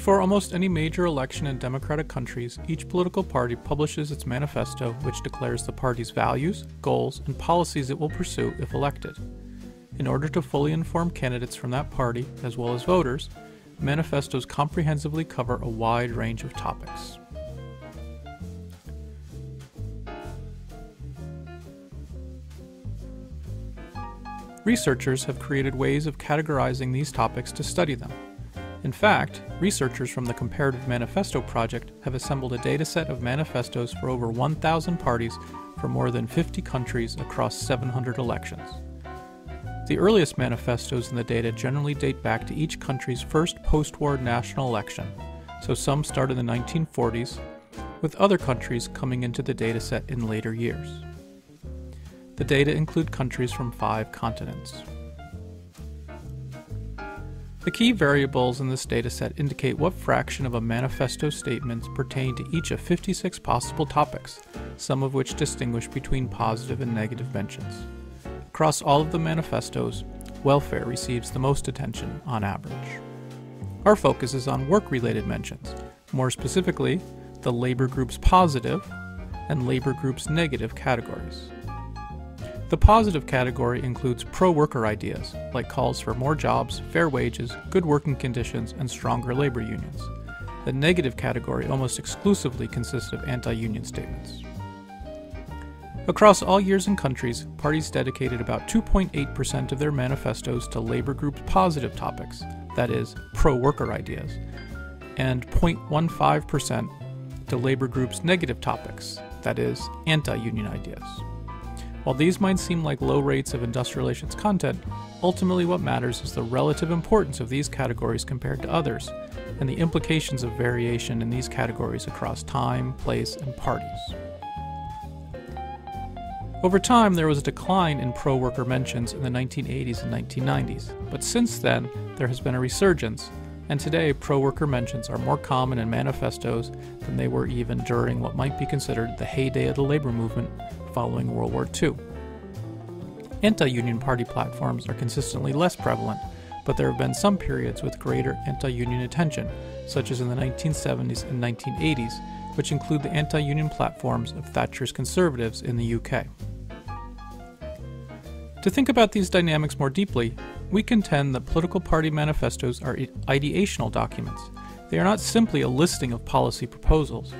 Before almost any major election in democratic countries, each political party publishes its manifesto, which declares the party's values, goals, and policies it will pursue if elected. In order to fully inform candidates from that party, as well as voters, manifestos comprehensively cover a wide range of topics. Researchers have created ways of categorizing these topics to study them. In fact, researchers from the Comparative Manifesto Project have assembled a dataset of manifestos for over 1,000 parties for more than 50 countries across 700 elections. The earliest manifestos in the data generally date back to each country's first post-war national election, so some start in the 1940s, with other countries coming into the dataset in later years. The data include countries from five continents. The key variables in this dataset indicate what fraction of a manifesto statements pertain to each of 56 possible topics, some of which distinguish between positive and negative mentions. Across all of the manifestos, welfare receives the most attention on average. Our focus is on work-related mentions, more specifically, the labor group's positive and labor group's negative categories. The positive category includes pro-worker ideas, like calls for more jobs, fair wages, good working conditions, and stronger labor unions. The negative category almost exclusively consists of anti-union statements. Across all years and countries, parties dedicated about 2.8% of their manifestos to labor groups' positive topics, that is, pro-worker ideas, and 0.15% to labor groups' negative topics, that is, anti-union ideas. While these might seem like low rates of industrial relations content, ultimately what matters is the relative importance of these categories compared to others, and the implications of variation in these categories across time, place, and parties. Over time, there was a decline in pro worker mentions in the 1980s and 1990s, but since then, there has been a resurgence, and today pro worker mentions are more common in manifestos than they were even during what might be considered the heyday of the labor movement following World War II. Anti union party platforms are consistently less prevalent, but there have been some periods with greater anti union attention, such as in the 1970s and 1980s, which include the anti union platforms of Thatcher's Conservatives in the UK. To think about these dynamics more deeply, we contend that political party manifestos are ideational documents. They are not simply a listing of policy proposals.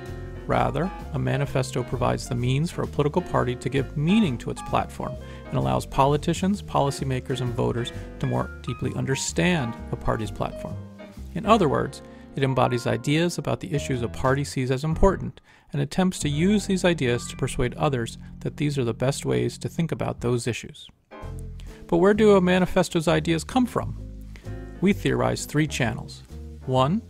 Rather, a manifesto provides the means for a political party to give meaning to its platform and allows politicians, policymakers, and voters to more deeply understand a party's platform. In other words, it embodies ideas about the issues a party sees as important and attempts to use these ideas to persuade others that these are the best ways to think about those issues. But where do a manifesto's ideas come from? We theorize three channels. One,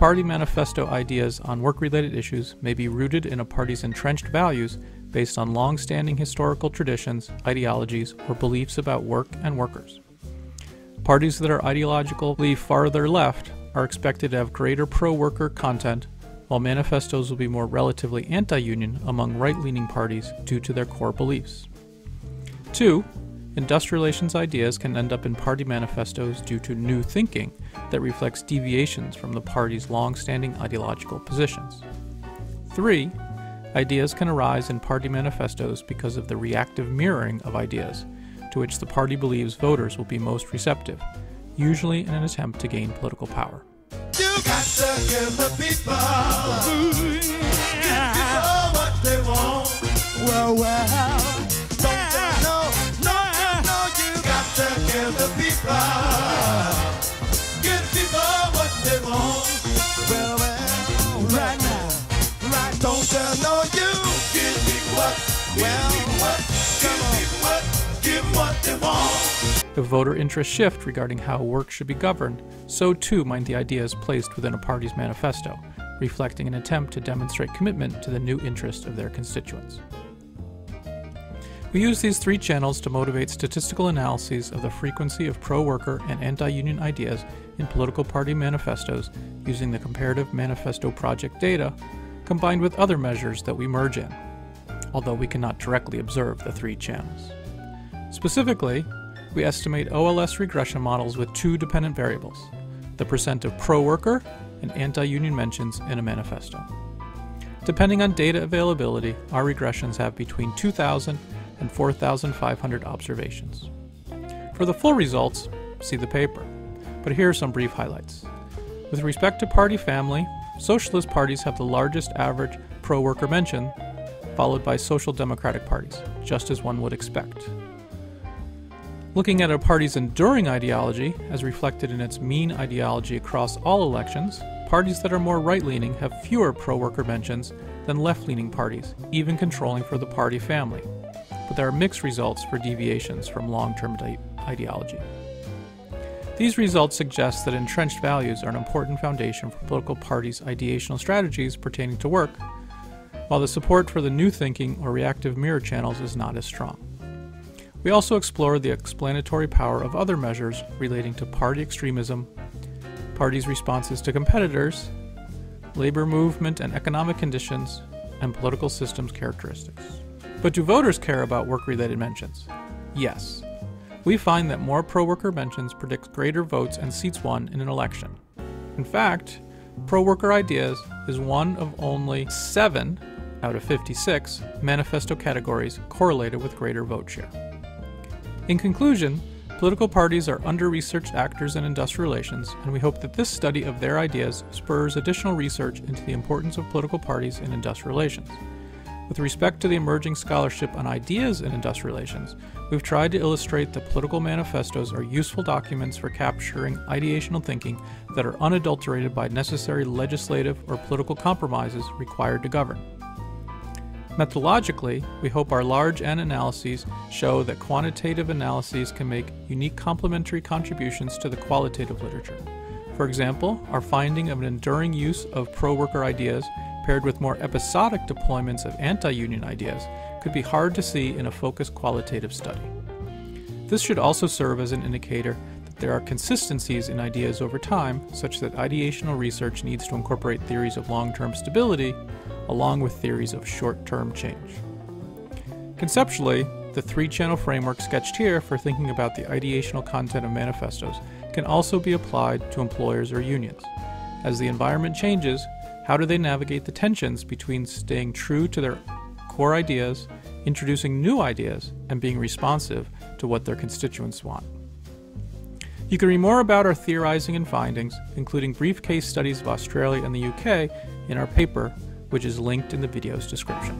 Party manifesto ideas on work related issues may be rooted in a party's entrenched values based on long standing historical traditions, ideologies, or beliefs about work and workers. Parties that are ideologically farther left are expected to have greater pro worker content, while manifestos will be more relatively anti union among right leaning parties due to their core beliefs. 2. Industrial relations ideas can end up in party manifestos due to new thinking that reflects deviations from the party's long standing ideological positions. 3. Ideas can arise in party manifestos because of the reactive mirroring of ideas, to which the party believes voters will be most receptive, usually in an attempt to gain political power. The. Voter interests shift regarding how work should be governed, so too might the ideas placed within a party's manifesto, reflecting an attempt to demonstrate commitment to the new interest of their constituents. We use these three channels to motivate statistical analyses of the frequency of pro-worker and anti-union ideas in political party manifestos using the Comparative Manifesto Project data, combined with other measures that we merge in, although we cannot directly observe the three channels. Specifically, we estimate OLS regression models with two dependent variables, the percent of pro-worker and anti union mentions in a manifesto. Depending on data availability, our regressions have between 2,000 and 4,500 observations. For the full results, see the paper, but here are some brief highlights. With respect to party family, socialist parties have the largest average pro worker mention, followed by social democratic parties, just as one would expect. Looking at a party's enduring ideology, as reflected in its mean ideology across all elections, parties that are more right leaning have fewer pro worker mentions than left leaning parties, even controlling for the party family. But there are mixed results for deviations from long term ideology. These results suggest that entrenched values are an important foundation for political parties' ideational strategies pertaining to work, while the support for the new thinking or reactive mirror channels is not as strong. We also explore the explanatory power of other measures relating to party extremism, parties' responses to competitors, labor movement and economic conditions, and political systems characteristics. But do voters care about work related mentions? Yes. We find that more pro worker mentions predict greater votes and seats won in an election. In fact, pro worker ideas is one of only seven out of 56 manifesto categories correlated with greater vote share. In conclusion, political parties are under researched actors in industrial relations, and we hope that this study of their ideas spurs additional research into the importance of political parties in industrial relations. With respect to the emerging scholarship on ideas in industrial relations, we've tried to illustrate that political manifestos are useful documents for capturing ideational thinking that are unadulterated by necessary legislative or political compromises required to govern. Methodologically, we hope our large N analyses show that quantitative analyses can make unique complementary contributions to the qualitative literature. For example, our finding of an enduring use of pro worker ideas paired with more episodic deployments of anti union ideas could be hard to see in a focused qualitative study. This should also serve as an indicator that there are consistencies in ideas over time, such that ideational research needs to incorporate theories of long term stability along with theories of short term change. Conceptually, the three channel framework sketched here for thinking about the ideational content of manifestos can also be applied to employers or unions. As the environment changes, how do they navigate the tensions between staying true to their core ideas, introducing new ideas, and being responsive to what their constituents want? You can read more about our theorizing and findings, including brief case studies of Australia and the UK, in our paper which is linked in the video's description.